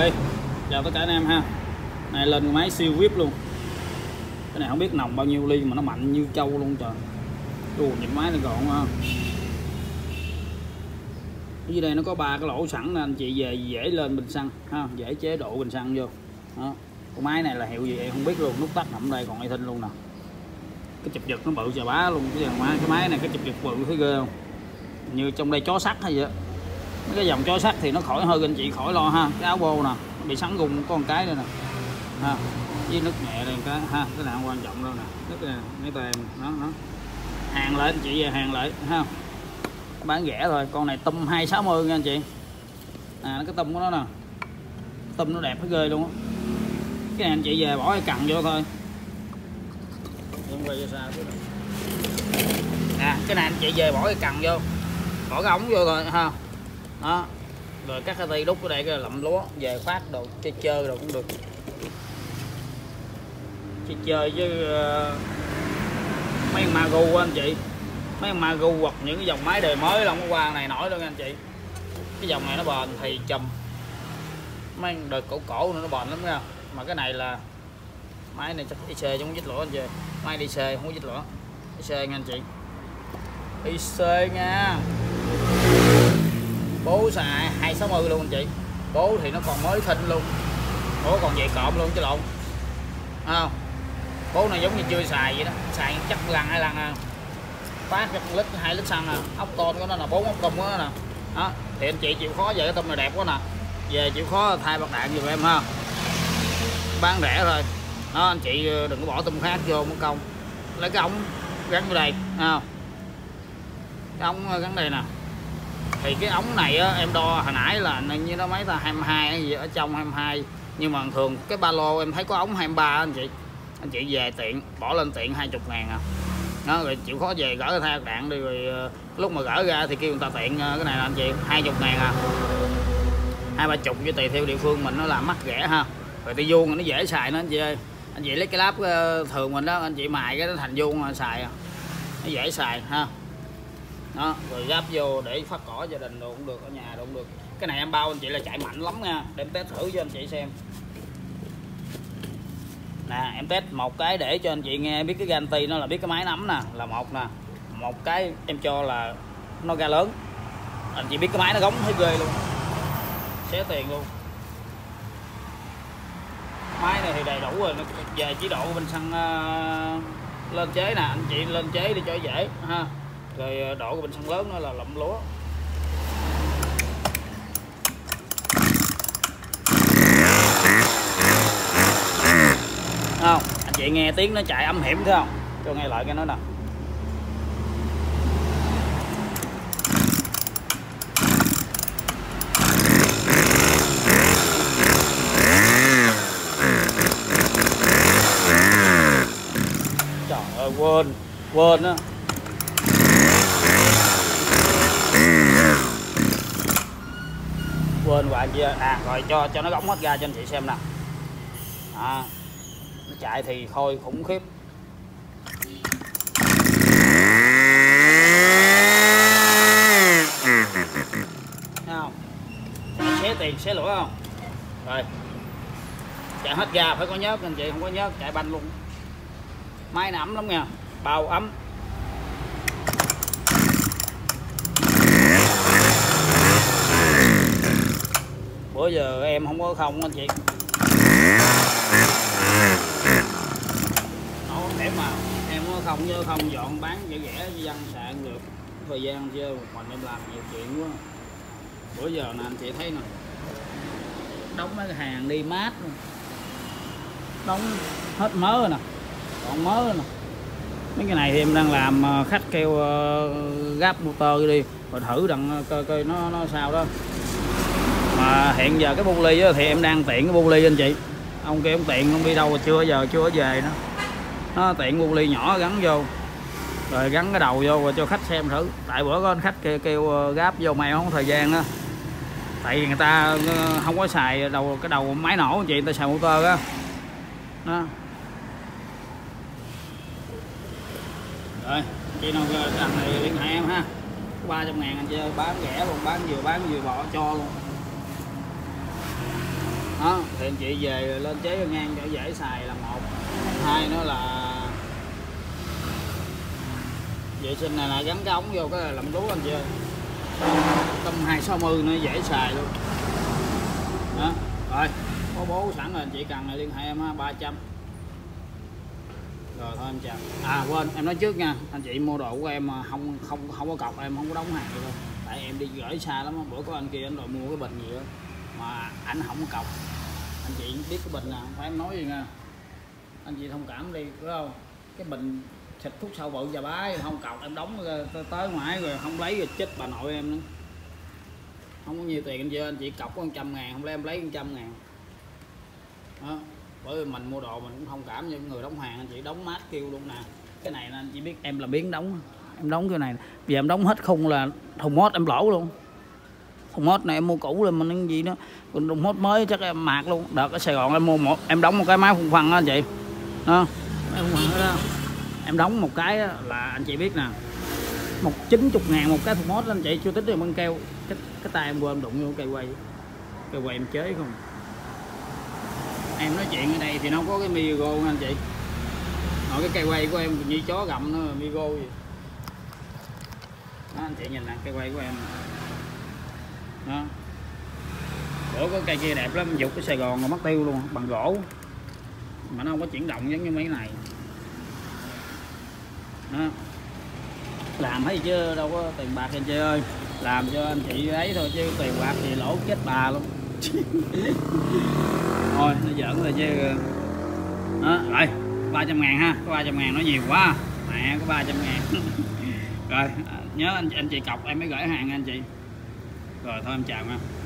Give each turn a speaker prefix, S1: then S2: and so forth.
S1: rồi chào tất cả anh em ha. Này lên cái máy siêu vip luôn. Cái này không biết nồng bao nhiêu ly mà nó mạnh như trâu luôn trời. Ủa, nhìn máy này gọn ha dưới đây? Nó có ba cái lỗ sẵn nên anh chị về dễ lên bình xăng ha dễ chế độ bình xăng vô. Đó. Con máy này là hiệu gì em không biết luôn nút tắt nằm đây còn ai thinh luôn nè. Cái chụp giật nó bự chà bá luôn cái máy cái máy này cái chụp giật bự thấy ghê không? Như trong đây chó sắt hay vậy cái dòng chó sắt thì nó khỏi, hơi anh chị khỏi lo ha. Cái áo bô nè, bị sắn gùng có một cái đây nè. Ha, với nước nhẹ đây một cái, ha, cái nào quan trọng đâu nè. Nước này mấy tay nó nó. Hàng lại anh chị về hàng lại, ha. Bán rẻ thôi, con này tum 260 nha anh chị. À cái tum của nó nè. Tum nó đẹp nó ghê luôn á. Cái này anh chị về bỏ cái cần vô thôi. Quay xa à cái này anh chị về bỏ cái cần vô. Bỏ cái ống vô rồi ha đó. Rồi cắt cái tay đút ở đây cái lậm lúa về phát đồ chơi chơi đồ cũng được. Chơi chơi với uh, ờ, mấy ma gu anh chị. Mấy ma gu hoặc những cái dòng máy đời mới long qua này nổi luôn anh chị. Cái dòng này nó bền thì chùm. Mấy đời cổ cổ nữa nó bền lắm nha. Mà cái này là máy này chắc đi xe chứ không dít lỗ anh chị. Máy đi xe không có dít lỗ. Đi xe nha anh chị. Đi xe nha bố xài 260 luôn anh chị. Bố thì nó còn mới thinh luôn. Bố còn về cộm luôn chứ lộn. À, bố này giống như chưa xài vậy đó. Xài chắc lần hai lần à. Phát chắc lít hai lít xăng à. Ốc tôn của nó là bốn ốc tung của nó nè. Đó thì anh chị chịu khó về cái tôm này đẹp quá nè. Về chịu khó thay bạc đạn giùm em ha. Bán rẻ rồi. Đó anh chị ờ, đừng có bỏ tôm khác vô mất công. Lấy cái ống gắn vô đây à. cái ống ờ, gắn đây nè thì cái ống này á, em đo hồi nãy là như nó mấy ta 22 hay gì ở trong 22 nhưng mà thường cái ba lô em thấy có ống 23 anh chị. Anh chị về tiện bỏ lên tiện 20 ngàn à. Nó rồi chịu khó về gỡ thay đạn đi rồi ờ, lúc mà gỡ ra thì kêu người ta tiện ờ, cái này là anh chị 20 ngàn à. Hai ba chục với tùy theo địa phương mình nó làm mắc rẻ ha. Rồi tay vuông nó dễ xài nó anh chị ơi. Anh chị lấy cái láp ờ, thường mình đó anh chị mài cái nó thành vuông xài à. nó dễ xài ha đó rồi gáp vô để phát cỏ gia đình đồ cũng được ở nhà đồ cũng được. Cái này em bao anh chị là chạy mạnh lắm nha. Để em test thử cho anh chị xem. Nè em test một cái để cho anh chị nghe biết cái ganti nó là biết cái máy nắm nè là một nè. Một cái em cho là nó ga lớn. Anh chị biết cái máy nó gống thấy ghê luôn. Xé tiền luôn. Máy này thì đầy đủ rồi nó về chế độ bên xăng uh, lên chế nè. Anh chị lên chế đi cho dễ ha rồi ờ, đổ độ của bình xăng lớn nó là lậm lúa. Không? Anh chị nghe tiếng nó chạy âm hiểm, thấy không? Cho nghe lại cái nó nè. Trời ơi, quên quên á. Bên hoài chị à rồi cho cho nó góng hết ra cho anh chị xem nè à, nó chạy thì thôi khủng khiếp. Thấy không? Xé tiền xé lửa không? Rồi. Chạy hết ga phải có nhớt anh chị không có nhớt chạy banh luôn. Máy nằm lắm nha. Bao ấm. Bữa giờ em không có không anh chị. Nó để mà em có không chứ không dọn bán rẻ rẻ dân sạn được. Thời gian chưa? Một mình em làm nhiều chuyện quá. Bữa giờ nè anh chị thấy nè. Đóng mấy cái hàng đi mát luôn. Đóng hết mớ rồi nè. Còn mớ rồi nè. Mấy cái này thì em đang làm ờ, khách kêu uh, gáp motor đi. Rồi thử đặng ờ, coi coi nó nó sao đó mà hiện giờ cái bu ly thì em đang tiện cái bu ly anh chị. Ông kia ông tiện không đi đâu chưa giờ chưa về nữa. Nó tiện bu ly nhỏ gắn vô rồi gắn cái đầu vô rồi cho khách xem thử. Tại bữa có anh khách kêu, kêu ờ, gáp vô mày không có thời gian đó tại vì người ta ờ, không có xài đầu cái đầu máy nổ anh chị người ta xài motor á. Đó. rồi chị nào thằng này liên hệ em ha. Ba trăm ngàn anh chị ơi bán rẻ luôn bán vừa bán vừa bỏ cho luôn đó, thì anh chị về lên chế ngang cho dễ xài là một. Hai nữa là vệ sinh này là gắn cái ống vô cái làm lúa anh chị ơi. Tâm hai sáu mươi nó dễ xài luôn. Đó, rồi, có bố sẵn rồi, anh chị cần là liên hệ em ha ba trăm. Rồi, thôi em chào. À quên, em nói trước nha, anh chị mua đồ của em à, không không không có cọc, em không có đóng hàng được đâu. Tại em đi gửi xa lắm bữa có anh kia anh đòi mua cái bình gì đó mà ảnh không cọc. Anh chị biết cái bình nào không phải em nói gì nha anh chị thông cảm đi phải không? Cái bình xịt thuốc sâu bự và bái không cọc em đóng tới, tới ngoài rồi không lấy rồi chết bà nội em nữa. Không có nhiều tiền anh chị anh chị cọc có trăm ngàn không lẽ em lấy trăm ngàn? Đó bởi vì mình mua đồ mình cũng thông cảm như người đóng hàng anh chị đóng mát kêu luôn nè. Cái này anh chị biết em là biến đóng em đóng cái này vì em đóng hết khung là thùng mốt em lỗ luôn thùng mốt này em mua cũ là mình gì đó. Còn thùng mốt mới chắc em mạc luôn. Đợt ở Sài Gòn em mua một em đóng một cái máy phun phân đó anh chị đó em đó em đóng một cái là anh chị biết nè. Một chín chục ngàn một cái thùng mốt anh chị chưa tính được băng keo cái cái tay em quên đụng vô cây quay. Cây quay em chế không. Em nói chuyện ở đây thì nó có cái Migo anh chị? Ở cái cây quay của em như chó gặm nó Migo gì. Đó anh chị nhìn nè cây quay của em đó. Bữa có cây kia đẹp lắm, dục cái Sài Gòn rồi mất tiêu luôn, bằng gỗ. Mà nó không có chuyển động giống như mấy này. Đó. Làm thấy chứ đâu có tiền bạc anh chị ơi. Làm cho anh chị ấy thôi chứ tiền bạc thì lỗ chết bà luôn. Thôi, nó giỡn rồi chứ. Đó, rồi, ba trăm ngàn ha. Có ba trăm ngàn nó nhiều quá. Mẹ, có ba trăm ngàn. Rồi, nhớ anh anh chị cọc em mới gửi hàng anh chị rồi thôi em chào nha